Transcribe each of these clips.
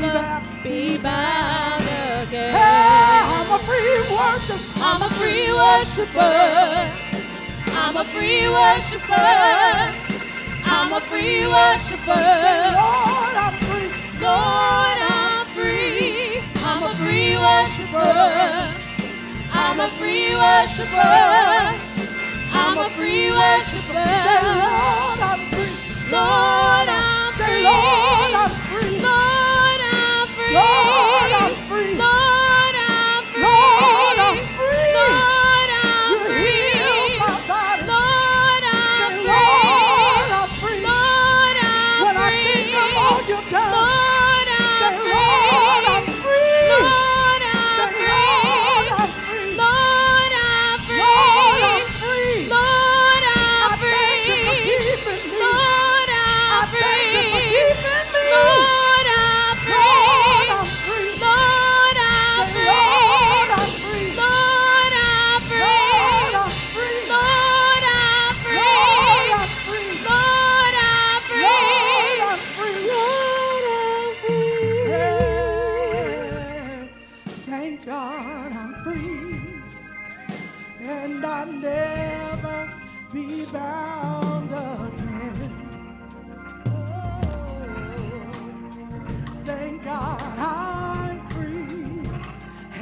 bound. be bound again. Hey, I'm a free worshiper. I'm a free worshiper. I'm a free worshiper. I'm a free worshiper. Lord, I'm free. Lord, I'm free. I'm a free worshiper. I'm a free worshiper. I'm a free Say, worshiper. Lord, I'm free. Lord, I'm free. Lord, I'm free. Lord, Oh!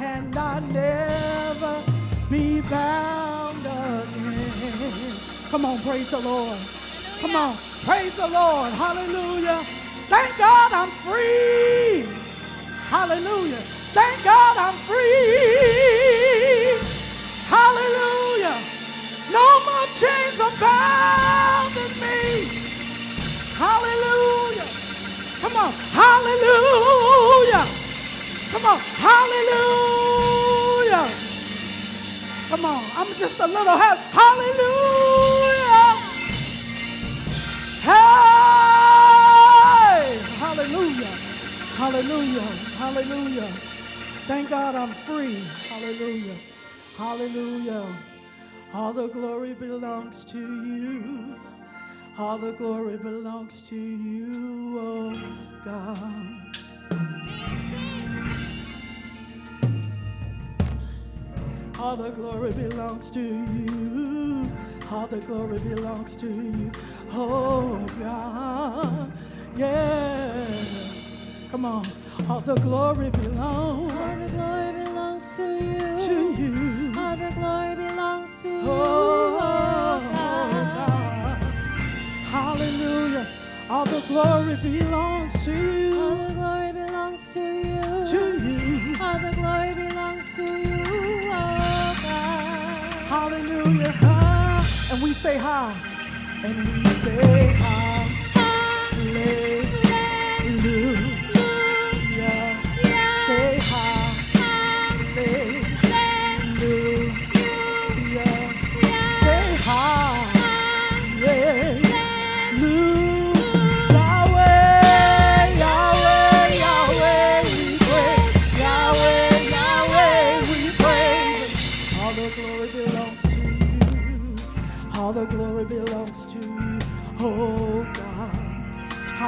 And I'll never be bound again. Come on, praise the Lord. Come on, praise the Lord. Hallelujah. Thank God I'm free. Hallelujah. Thank God I'm free. Hallelujah. No more chains are bounding me. Hallelujah. Come on. Hallelujah. Come on. Hallelujah. Come on. I'm just a little. Hallelujah. Hey. Hallelujah. Hallelujah. Hallelujah. Thank God I'm free. Hallelujah. Hallelujah. All the glory belongs to you. All the glory belongs to you, oh God. All the glory belongs to you. All the glory belongs to you, oh God. Yeah. Come on. All the glory belongs All the glory belongs to you. to you. All the glory belongs to you. Oh, oh God. Hallelujah. All the glory belongs to you. All the glory belongs to you. To you. All the glory belongs to you. Hallelujah. Ah, And we say hi. And we say hallelujah.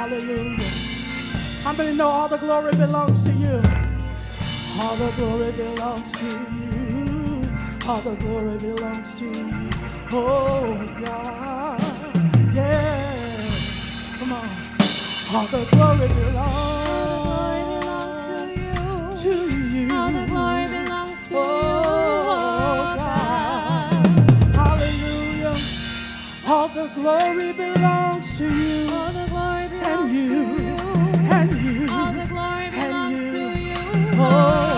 Hallelujah. How many know all the glory belongs to you? All the glory belongs to you. All the glory belongs to you. Oh God. Yeah. Come on. All the glory belongs to you. All the glory belongs to you, Oh, oh God. Hallelujah. All the glory belongs to you. Oh.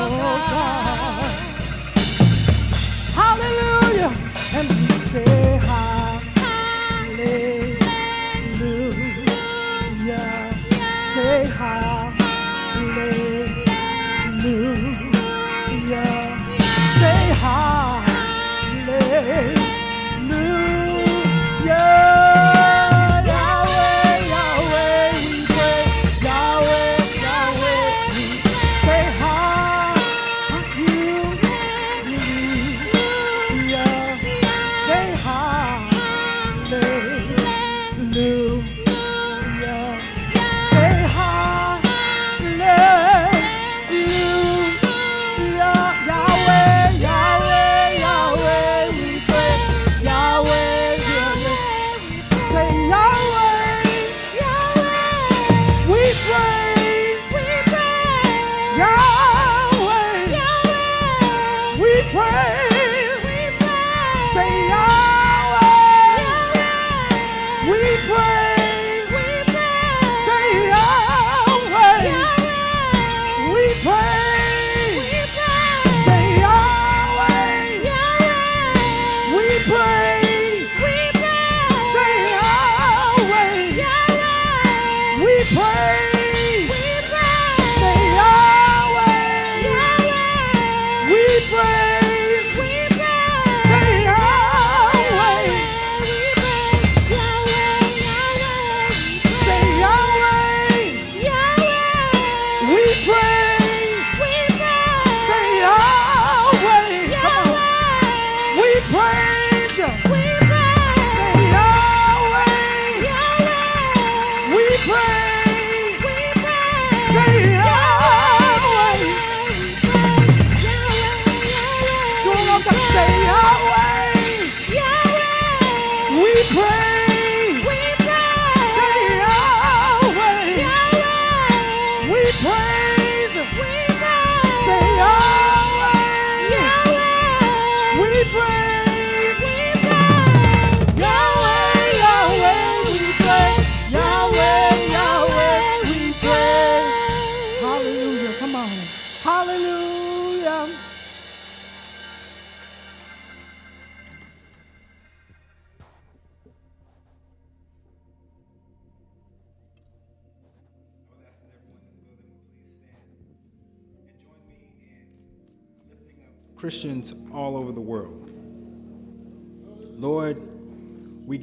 Yahweh.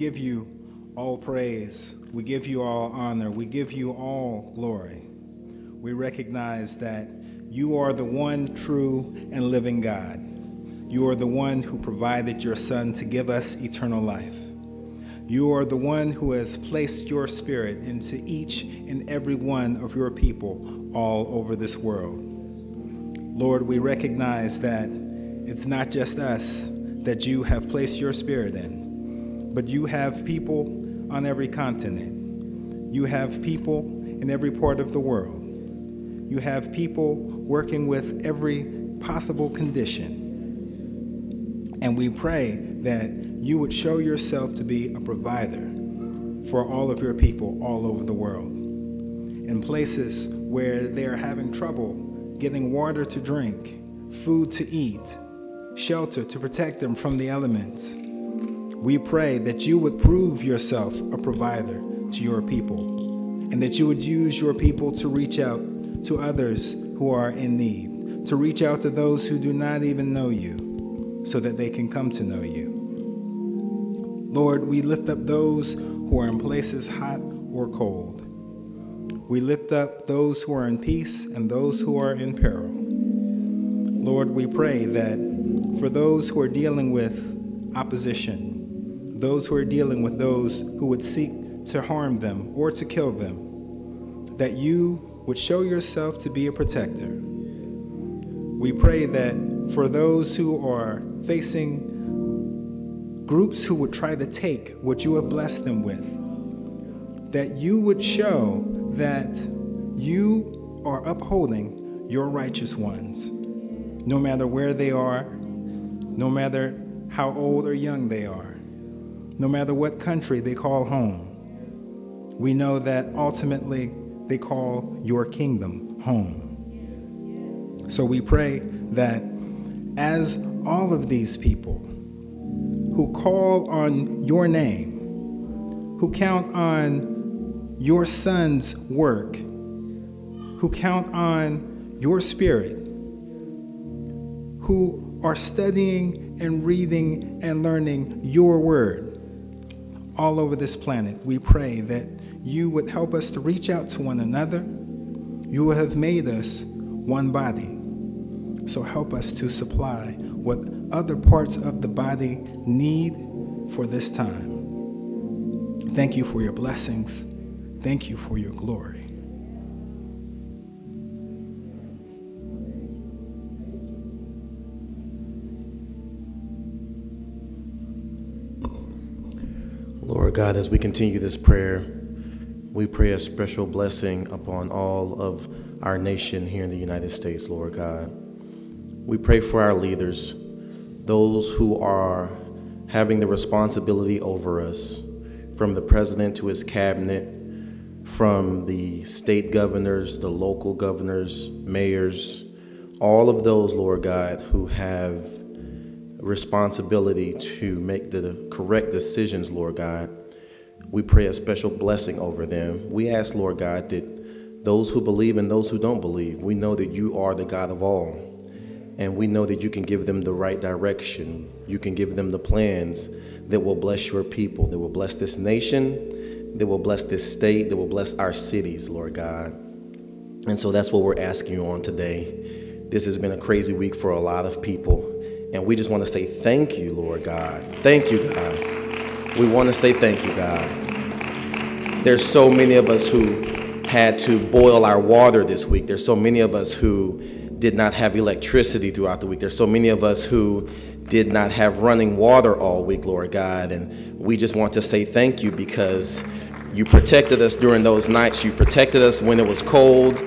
Give you all praise. We give you all honor. We give you all glory. We recognize that you are the one true and living God. You are the one who provided your Son to give us eternal life. You are the one who has placed your spirit into each and every one of your people all over this world. Lord, we recognize that it's not just us that you have placed your spirit in, but you have people on every continent. You have people in every part of the world. You have people working with every possible condition. And we pray that you would show yourself to be a provider for all of your people all over the world. In places where they're having trouble getting water to drink, food to eat, shelter to protect them from the elements, we pray that you would prove yourself a provider to your people and that you would use your people to reach out to others who are in need, to reach out to those who do not even know you so that they can come to know you. Lord, we lift up those who are in places hot or cold. We lift up those who are in peace and those who are in peril. Lord, we pray that for those who are dealing with opposition, those who are dealing with those who would seek to harm them or to kill them, that you would show yourself to be a protector. We pray that for those who are facing groups who would try to take what you have blessed them with, that you would show that you are upholding your righteous ones, no matter where they are, no matter how old or young they are, no matter what country they call home. We know that ultimately they call your kingdom home. So we pray that as all of these people who call on your name, who count on your son's work, who count on your spirit, who are studying and reading and learning your word all over this planet, we pray that you would help us to reach out to one another. You have made us one body. So help us to supply what other parts of the body need for this time. Thank you for your blessings. Thank you for your glory. God, as we continue this prayer, we pray a special blessing upon all of our nation here in the United States, Lord God. We pray for our leaders, those who are having the responsibility over us, from the president to his cabinet, from the state governors, the local governors, mayors, all of those, Lord God, who have responsibility to make the correct decisions, Lord God. We pray a special blessing over them. We ask, Lord God, that those who believe and those who don't believe, we know that you are the God of all. And we know that you can give them the right direction. You can give them the plans that will bless your people, that will bless this nation, that will bless this state, that will bless our cities, Lord God. And so that's what we're asking you on today. This has been a crazy week for a lot of people. And we just want to say thank you, Lord God. Thank you, God. We want to say thank you, God. There's so many of us who had to boil our water this week. There's so many of us who did not have electricity throughout the week. There's so many of us who did not have running water all week, Lord God. And we just want to say thank you because you protected us during those nights. You protected us when it was cold.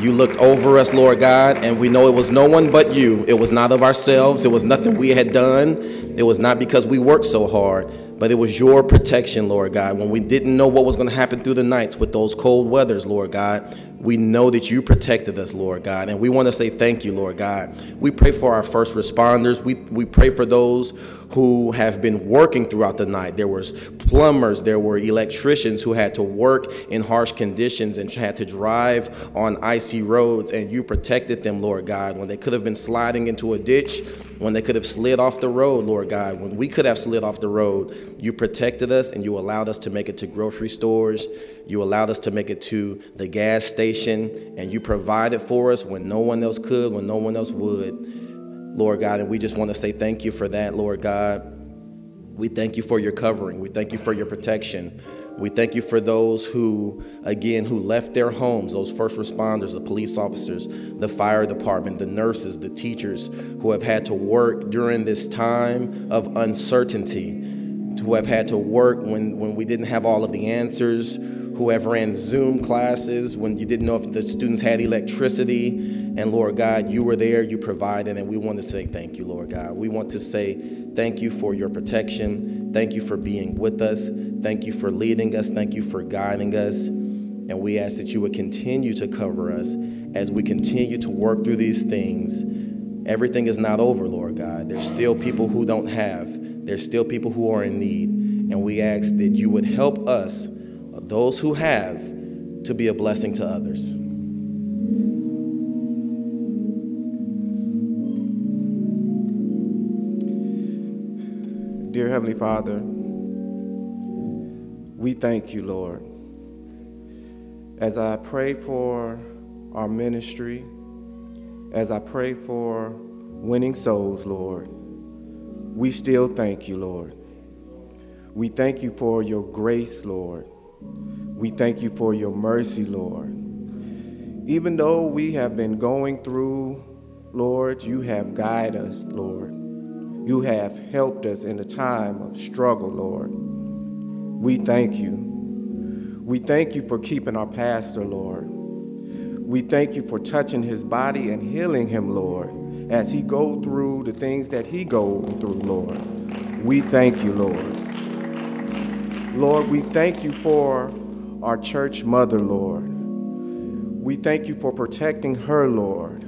You looked over us, Lord God, and we know it was no one but you. It was not of ourselves. It was nothing we had done. It was not because we worked so hard, but it was your protection, Lord God. When we didn't know what was going to happen through the nights with those cold weathers, Lord God, we know that you protected us, Lord God, and we want to say thank you, Lord God. We pray for our first responders. We, we pray for those who have been working throughout the night. There was plumbers, there were electricians who had to work in harsh conditions and had to drive on icy roads, and you protected them, Lord God, when they could have been sliding into a ditch, when they could have slid off the road, Lord God, when we could have slid off the road. You protected us and you allowed us to make it to grocery stores. You allowed us to make it to the gas station, and you provided for us when no one else could, when no one else would, Lord God. And we just want to say thank you for that, Lord God. We thank you for your covering. We thank you for your protection. We thank you for those who, again, who left their homes, those first responders, the police officers, the fire department, the nurses, the teachers who have had to work during this time of uncertainty, who have had to work when, when we didn't have all of the answers, whoever ran Zoom classes, when you didn't know if the students had electricity. And Lord God, you were there, you provided, and we want to say thank you, Lord God. We want to say thank you for your protection. Thank you for being with us. Thank you for leading us. Thank you for guiding us. And we ask that you would continue to cover us as we continue to work through these things. Everything is not over, Lord God. There's still people who don't have, there's still people who are in need. And we ask that you would help us those who have, to be a blessing to others. Dear Heavenly Father, we thank you, Lord. As I pray for our ministry, as I pray for winning souls, Lord, we still thank you, Lord. We thank you for your grace, Lord. We thank you for your mercy, Lord. Even though we have been going through, Lord, you have guided us, Lord. You have helped us in a time of struggle, Lord. We thank you. We thank you for keeping our pastor, Lord. We thank you for touching his body and healing him, Lord, as he go through the things that he go through, Lord. We thank you, Lord. Lord, we thank you for our church mother, Lord. We thank you for protecting her, Lord.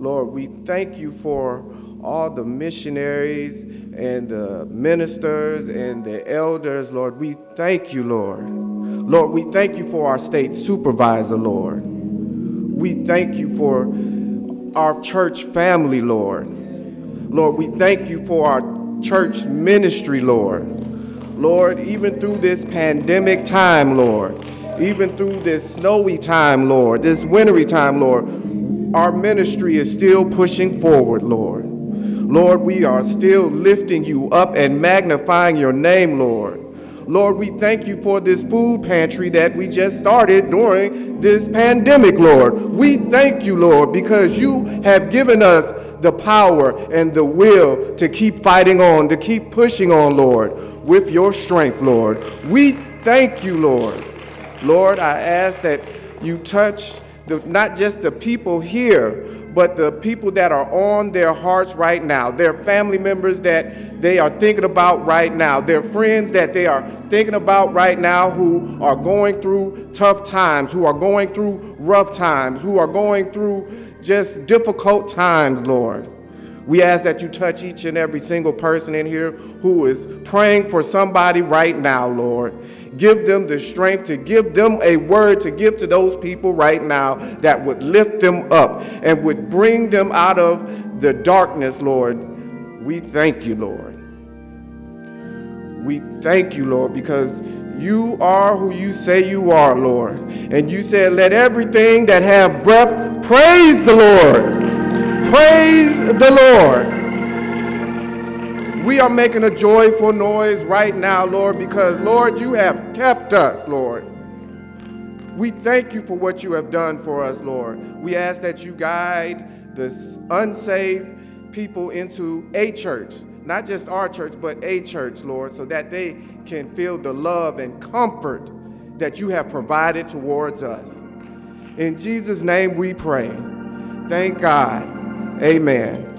Lord, we thank you for all the missionaries and the ministers and the elders, Lord. We thank you, Lord. Lord, we thank you for our state supervisor, Lord. We thank you for our church family, Lord. Lord, we thank you for our church ministry, Lord. Lord, even through this pandemic time, Lord, even through this snowy time, Lord, this wintry time, Lord, our ministry is still pushing forward, Lord. Lord, we are still lifting you up and magnifying your name, Lord. Lord, we thank you for this food pantry that we just started during this pandemic, Lord. We thank you, Lord, because you have given us the power and the will to keep fighting on, to keep pushing on, Lord, with your strength, Lord. We thank you, Lord. Lord, I ask that you touch the, not just the people here, but the people that are on their hearts right now, their family members that they are thinking about right now, their friends that they are thinking about right now who are going through tough times, who are going through rough times, who are going through just difficult times, Lord. We ask that you touch each and every single person in here who is praying for somebody right now, Lord. Give them the strength to give them a word to give to those people right now that would lift them up and would bring them out of the darkness, Lord. We thank you, Lord. We thank you, Lord, because You are who you say you are, Lord. And you said, let everything that have breath praise the Lord. Praise the Lord. We are making a joyful noise right now, Lord, because, Lord, you have kept us, Lord. We thank you for what you have done for us, Lord. We ask that you guide the unsaved people into a church, not just our church, but a church, Lord, so that they can feel the love and comfort that you have provided towards us. In Jesus' name we pray. Thank God. Amen.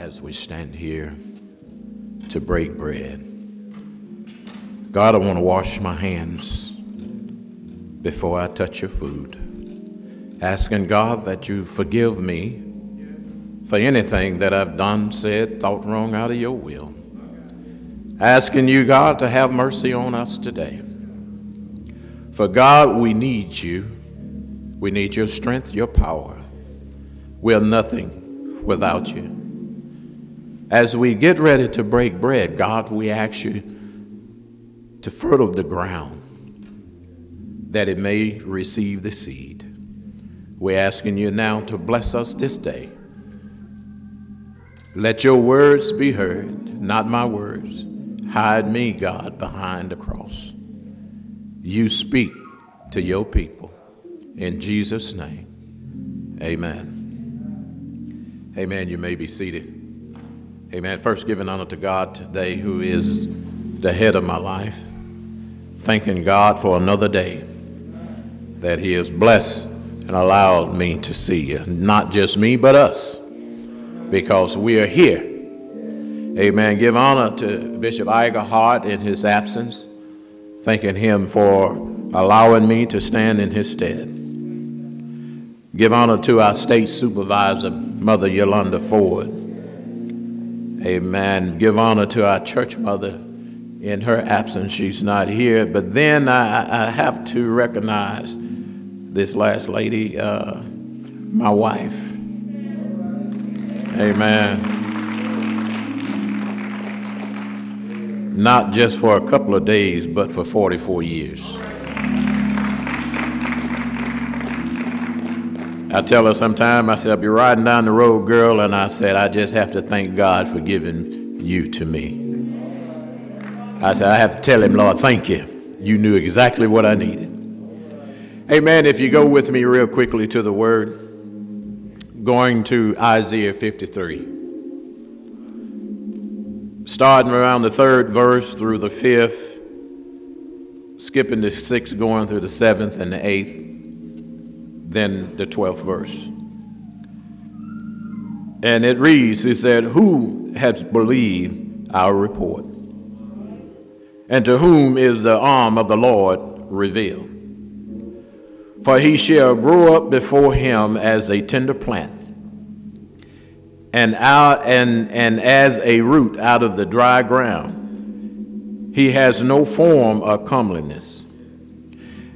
As we stand here to break bread, God, I want to wash my hands before I touch your food. Asking God that you forgive me for anything that I've done, said, thought wrong out of your will. Asking you, God, to have mercy on us today. For God, we need you. We need your strength, your power. We're nothing without you. As we get ready to break bread, God, we ask you to fertile the ground that it may receive the seed. We're asking you now to bless us this day. Let your words be heard, not my words. Hide me, God, behind the cross. You speak to your people. In Jesus' name, amen. Amen. You may be seated. Amen. First, giving honor to God today, who is the head of my life. Thanking God for another day that He has blessed and allowed me to see. You. Not just me, but us, because we are here. Amen. Give honor to Bishop Iger Hart in his absence, thanking him for allowing me to stand in his stead. Give honor to our state supervisor, Mother Yolanda Ford. Amen. Give honor to our church mother in her absence. She's not here. But then I, I have to recognize this last lady, uh, my wife. Amen. Not just for a couple of days, but for 44 years. I tell her sometime, I said, I'll be riding down the road, girl, and I said, I just have to thank God for giving you to me. I said, I have to tell him, Lord, thank you. You knew exactly what I needed. Amen. If you go with me real quickly to the word, going to Isaiah 53. Starting around the third verse through the fifth, skipping the sixth, going through the seventh and the eighth, then the twelfth verse. And it reads, He said, Who has believed our report? And to whom is the arm of the Lord revealed? For he shall grow up before him as a tender plant, and, out, and, and as a root out of the dry ground. He has no form of comeliness.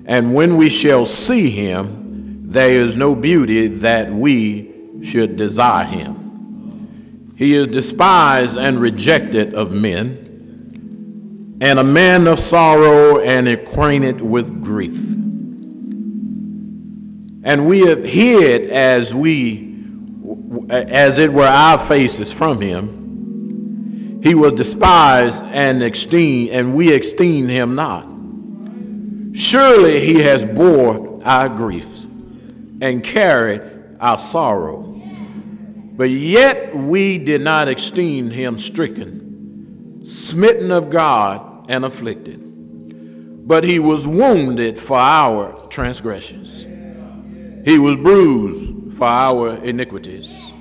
And when we shall see him, there is no beauty that we should desire him. He is despised and rejected of men, and a man of sorrow and acquainted with grief. And we have hid as we as it were our faces from him. He was despised and esteemed, and we esteemed him not. Surely he has bore our griefs and carried our sorrow. But yet we did not esteem him stricken, smitten of God, and afflicted. But he was wounded for our transgressions, he was bruised for our iniquities.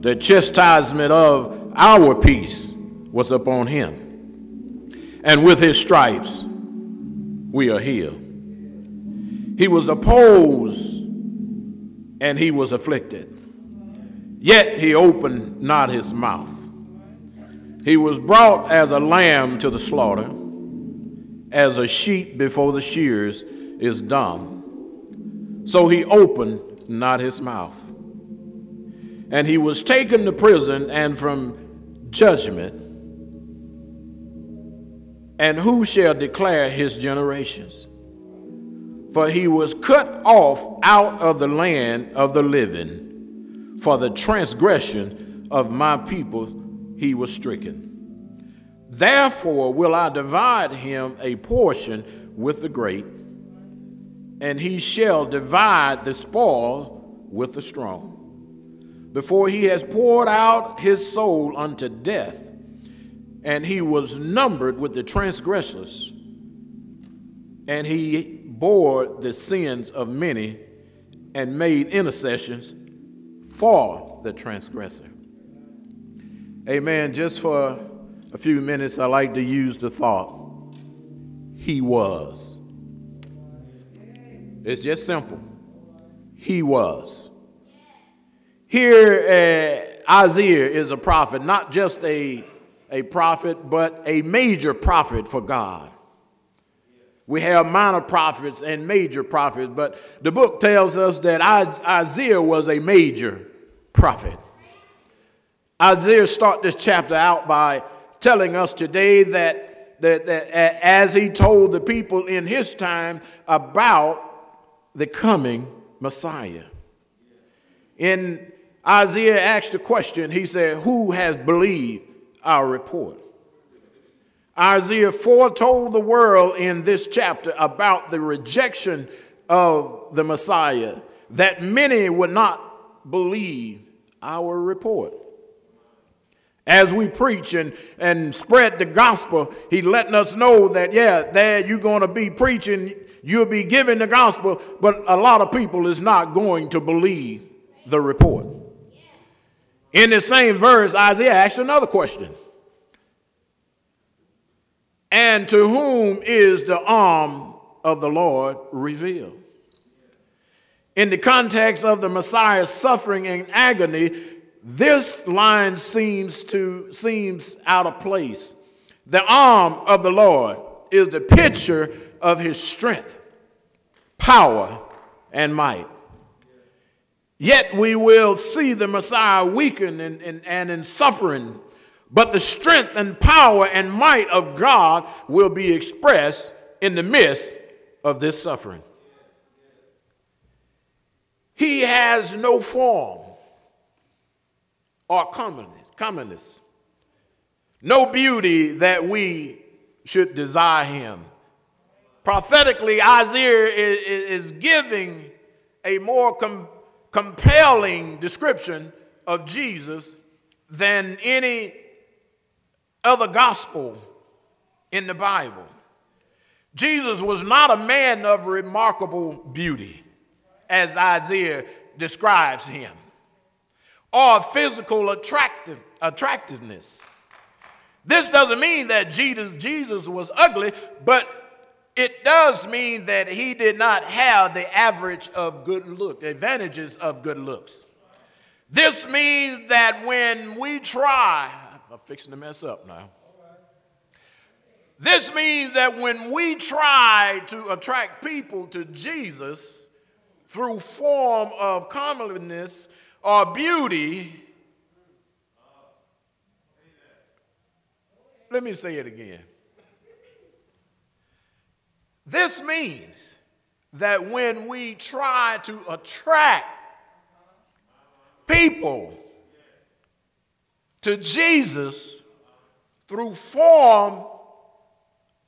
The chastisement of our peace was upon him, and with his stripes we are healed. He was opposed and he was afflicted, yet he opened not his mouth. He was brought as a lamb to the slaughter, as a sheep before the shears is dumb. So he opened not his mouth. And he was taken to prison and from judgment. And who shall declare his generations? For he was cut off out of the land of the living. For the transgression of my people he was stricken. Therefore will I divide him a portion with the great, and he shall divide the spoil with the strong. Before he has poured out his soul unto death, and he was numbered with the transgressors, and he bore the sins of many and made intercessions for the transgressor. Amen. Just for a few minutes, I like to use the thought He was. It's just simple. He was. Here, uh, Isaiah is a prophet, not just a, a prophet, but a major prophet for God. We have minor prophets and major prophets, but the book tells us that Isaiah was a major prophet. Isaiah start this chapter out by telling us today that, that, that as he told the people in his time about the coming Messiah. In Isaiah asked a question, he said, Who has believed our report? Isaiah foretold the world in this chapter about the rejection of the Messiah, that many would not believe our report. As we preach and, and spread the gospel, he letting us know that, yeah, there you're going to be preaching, you'll be giving the gospel, but a lot of people is not going to believe the report. In the same verse, Isaiah asks another question. And to whom is the arm of the Lord revealed? In the context of the Messiah's suffering and agony, this line seems to seems out of place. The arm of the Lord is the picture of his strength, power, and might. Yet we will see the Messiah weaken and, and, and in suffering, but the strength and power and might of God will be expressed in the midst of this suffering. He has no form or commonness, no beauty that we should desire him. Prophetically, Isaiah is, is giving a more com- compelling description of Jesus than any other gospel in the Bible. Jesus was not a man of remarkable beauty, as Isaiah describes him, or physical attractive, attractiveness. This doesn't mean that Jesus, Jesus was ugly, but it does mean that he did not have the average of good look, advantages of good looks. This means that when we try, I'm fixing to mess up now. This means that when we try to attract people to Jesus through form of comeliness or beauty, let me say it again. This means that when we try to attract people to Jesus through form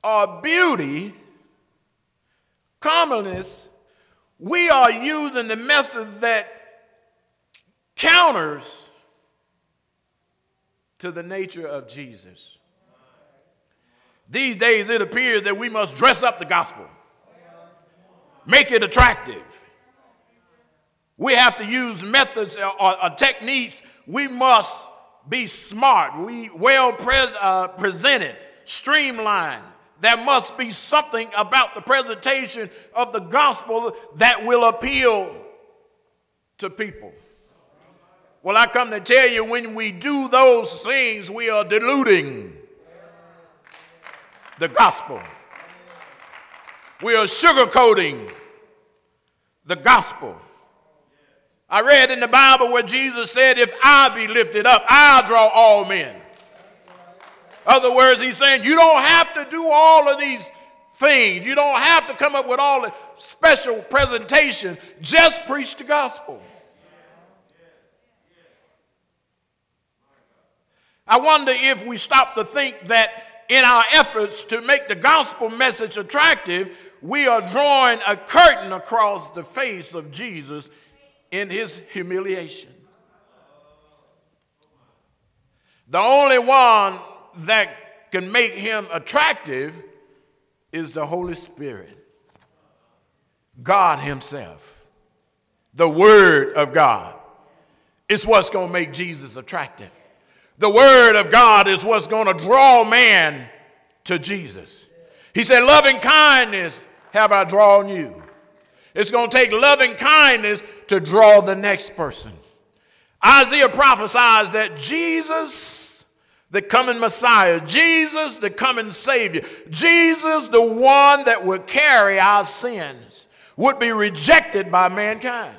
or beauty, commonness, we are using the method that counters to the nature of Jesus. These days, it appears that we must dress up the gospel, make it attractive. We have to use methods or, or, or techniques. We must be smart, we well pres- uh, presented, streamlined. There must be something about the presentation of the gospel that will appeal to people. Well, I come to tell you, when we do those things, we are diluting the gospel. We are sugarcoating the gospel. I read in the Bible where Jesus said, If I be lifted up, I'll draw all men. Other words, he's saying, You don't have to do all of these things. You don't have to come up with all the special presentation. Just preach the gospel. I wonder if we stop to think that in our efforts to make the gospel message attractive, we are drawing a curtain across the face of Jesus in his humiliation. The only one that can make him attractive is the Holy Spirit. God Himself, the Word of God, is what's going to make Jesus attractive. The Word of God is what's going to draw man to Jesus. He said, Loving kindness have I drawn you. It's going to take loving kindness to draw the next person. Isaiah prophesies that Jesus, the coming Messiah, Jesus, the coming Savior, Jesus, the one that would carry our sins, would be rejected by mankind.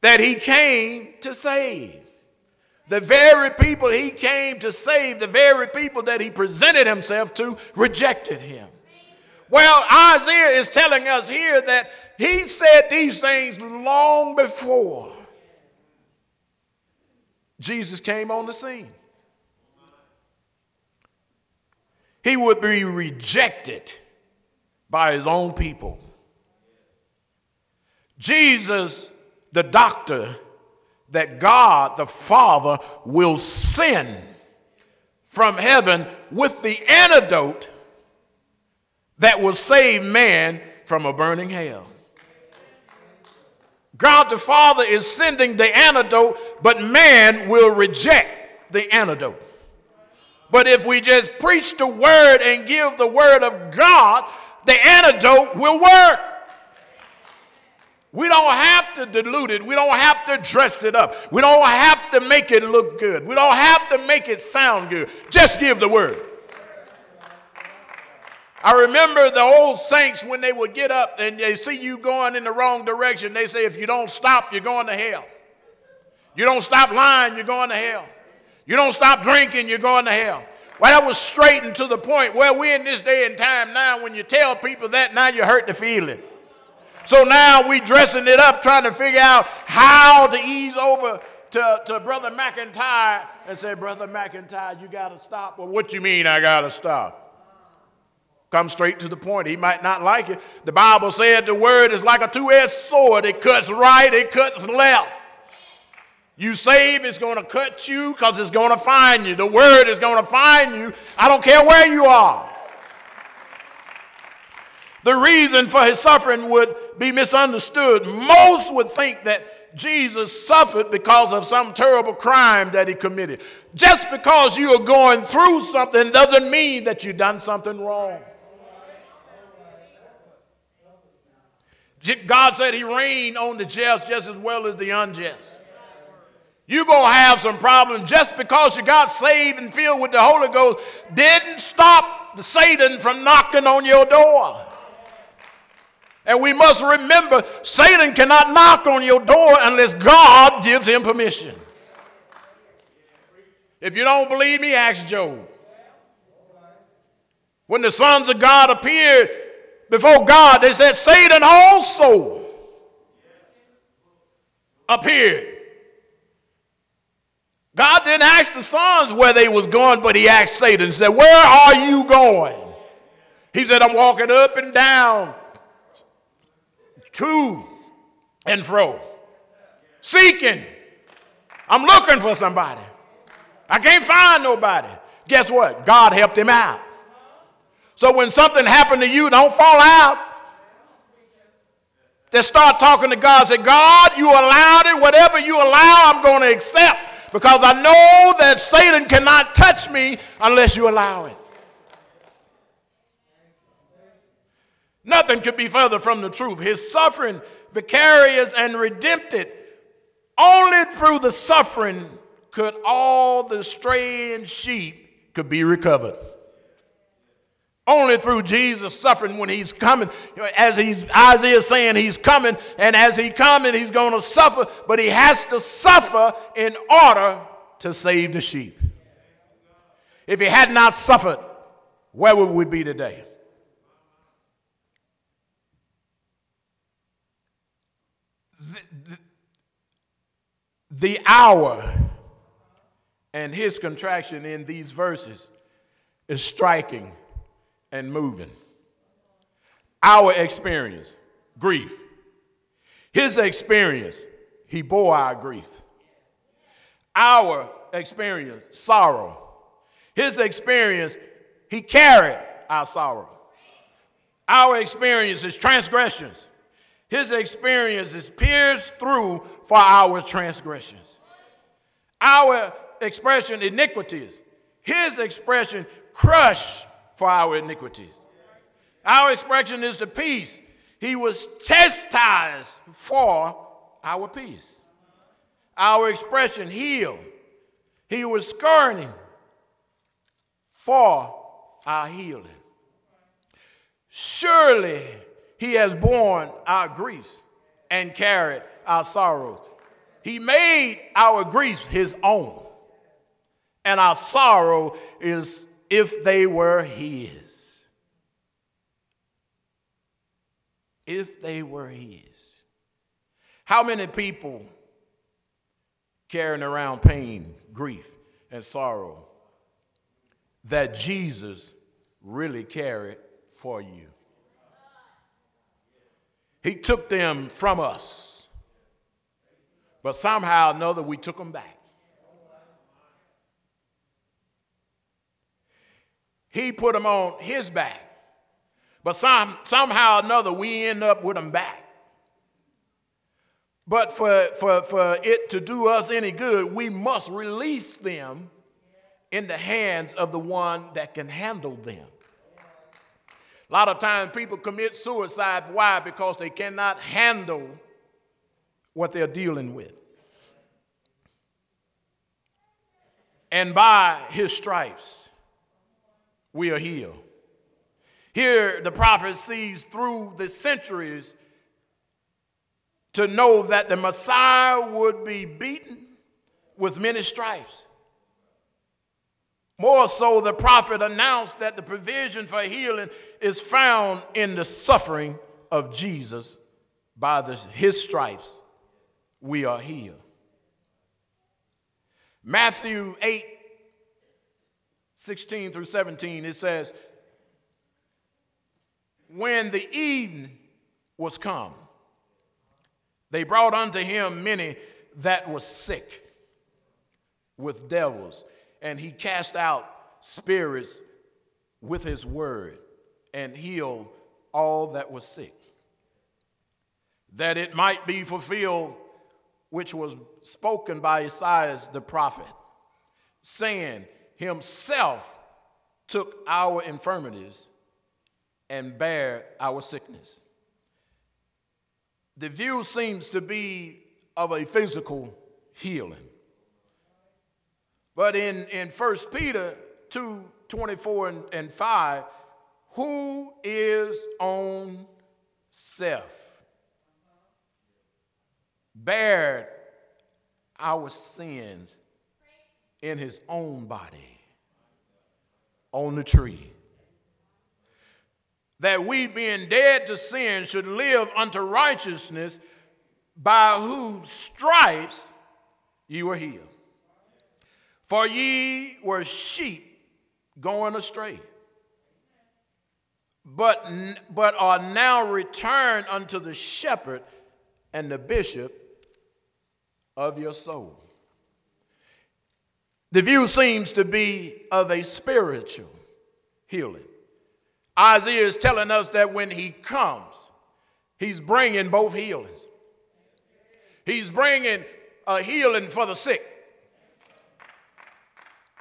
That he came to save. The very people he came to save, the very people that he presented himself to, rejected him. Well, Isaiah is telling us here that he said these things long before Jesus came on the scene. He would be rejected by his own people. Jesus, the doctor that God the Father will send from heaven with the antidote that will save man from a burning hell. God the Father is sending the antidote, but man will reject the antidote. But if we just preach the word and give the word of God, the antidote will work. We don't have to dilute it. We don't have to dress it up. We don't have to make it look good. We don't have to make it sound good. Just give the word. I remember the old saints when they would get up and they see you going in the wrong direction, they say, if you don't stop, you're going to hell. You don't stop lying, you're going to hell. You don't stop drinking, you're going to hell. Well, that was straight and to the point. Well, we're in this day and time now, when you tell people that, now you hurt the feeling. So now we dressing it up, trying to figure out how to ease over to, to Brother McIntyre and say, Brother McIntyre, you got to stop. Well, what you mean I got to stop? Come straight to the point. He might not like it. The Bible said the word is like a two edged sword. It cuts right, it cuts left. You save, it's going to cut you because it's going to find you. The word is going to find you. I don't care where you are. The reason for his suffering would be misunderstood. Most would think that Jesus suffered because of some terrible crime that he committed. Just because you are going through something doesn't mean that you've done something wrong. God said he rained on the just just as well as the unjust. You're going to have some problems just because you got saved and filled with the Holy Ghost didn't stop Satan from knocking on your door. And we must remember Satan cannot knock on your door unless God gives him permission. If you don't believe me, ask Job. When the sons of God appeared before God, they said, Satan also appeared. God didn't ask the sons where they was going, but he asked Satan, said, Where are you going? He said, I'm walking up and down, to and fro, seeking. I'm looking for somebody. I can't find nobody. Guess what? God helped him out. So when something happened to you, don't fall out. Just start talking to God. Say, God, you allowed it. Whatever you allow, I'm going to accept because I know that Satan cannot touch me unless you allow it. Nothing could be further from the truth. His suffering, vicarious and redemptive, only through the suffering could all the straying sheep could be recovered. Only through Jesus suffering when he's coming, as he's Isaiah saying he's coming, and as he coming, he's going to suffer, but he has to suffer in order to save the sheep. If he had not suffered, where would we be today? The, the, the hour and his contraction in these verses is striking and moving. Our experience, grief. His experience, he bore our grief. Our experience, sorrow. His experience, he carried our sorrow. Our experience is transgressions. His experience is pierced through for our transgressions. Our expression, iniquities. His expression, crush for our iniquities. Our expression is the peace. He was chastised for our peace. Our expression, heal. He was scourging for our healing. Surely he has borne our griefs and carried our sorrows. He made our griefs his own, and our sorrow is if they were his. If they were his. How many people carrying around pain, grief, and sorrow that Jesus really carried for you? He took them from us, but somehow or another we took them back. He put them on his back, but some, somehow or another we end up with them back. But for, for, for it to do us any good, we must release them in the hands of the one that can handle them. A lot of times people commit suicide. Why? Because they cannot handle what they're dealing with. And by his stripes, we are healed. Here, the prophet sees through the centuries to know that the Messiah would be beaten with many stripes. More so, the prophet announced that the provision for healing is found in the suffering of Jesus. By the, his stripes, we are healed. Matthew 8, 16 through 17, it says, When the evening was come, they brought unto him many that were sick with devils and he cast out spirits with his word and healed all that was sick. That it might be fulfilled which was spoken by Isaiah the prophet, saying, Himself took our infirmities and bare our sickness. The view seems to be of a physical healing. But in, in 1 Peter 2 24 and, and 5, who is on self? Bared our sins in his own body on the tree. That we, being dead to sin, should live unto righteousness, by whose stripes you were healed. For ye were sheep going astray, but, but are now returned unto the shepherd and the bishop of your soul. The view seems to be of a spiritual healing. Isaiah is telling us that when he comes, he's bringing both healings. He's bringing a healing for the sick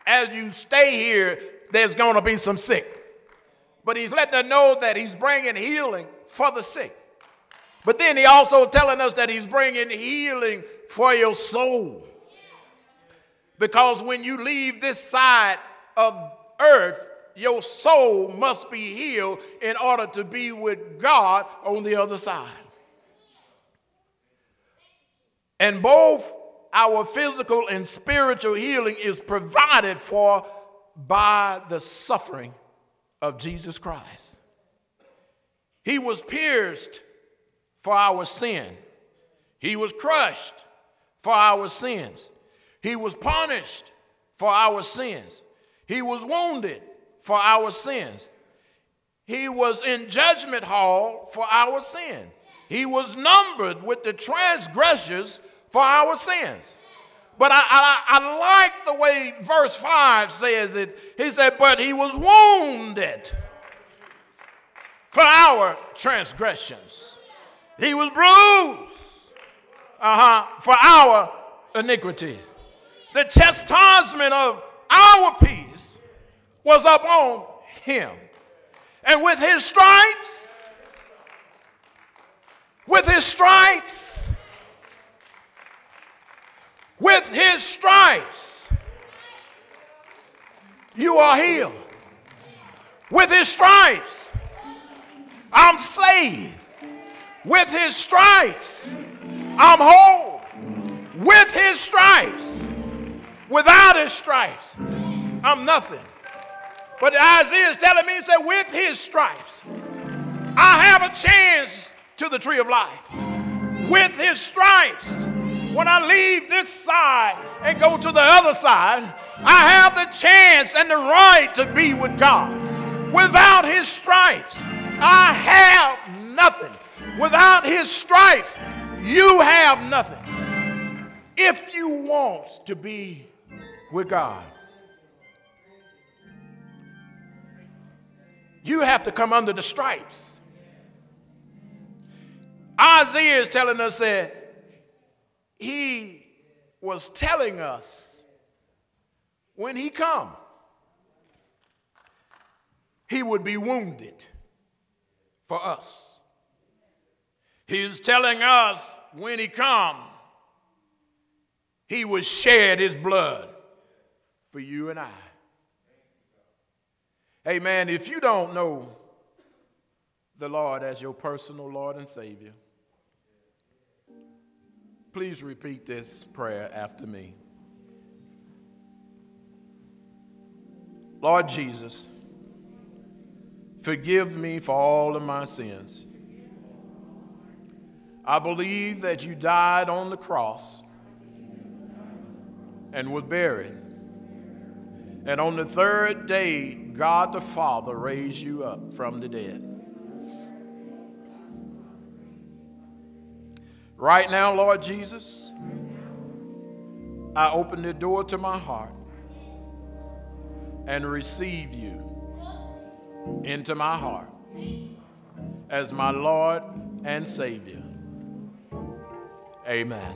as you stay here, there's going to be some sick. But he's letting us know that he's bringing healing for the sick. But then he also telling us that he's bringing healing for your soul. Because when you leave this side of earth, your soul must be healed in order to be with God on the other side. And both our physical and spiritual healing is provided for by the suffering of Jesus Christ. He was pierced for our sin, He was crushed for our sins, He was punished for our sins, He was wounded for our sins. He was in judgment hall for our sin. He was numbered with the transgressors for our sins. But I, I, I, like the way verse 5 says it. He said, But he was wounded for our transgressions. He was bruised uh-huh, for our iniquities. The chastisement of our peace was upon him. And with his stripes, with his stripes, with his stripes, you are healed. With his stripes, I'm saved. With his stripes, I'm whole. With his stripes, without his stripes, I'm nothing. But Isaiah is telling me, he said, with his stripes, I have a chance to the tree of life. With his stripes, when I leave this side and go to the other side, I have the chance and the right to be with God. Without his stripes, I have nothing. Without his stripes, you have nothing. If you want to be with God, you have to come under the stripes. Isaiah is telling us that he was telling us when he come, he would be wounded for us. He was telling us when he come, he would shed his blood for you and I. Man, if you don't know the Lord as your personal Lord and Savior, please repeat this prayer after me. Lord Jesus, forgive me for all of my sins. I believe that you died on the cross and was buried. And on the third day, God the Father raised you up from the dead. Right now, Lord Jesus, I open the door to my heart and receive you into my heart as my Lord and Savior. Amen.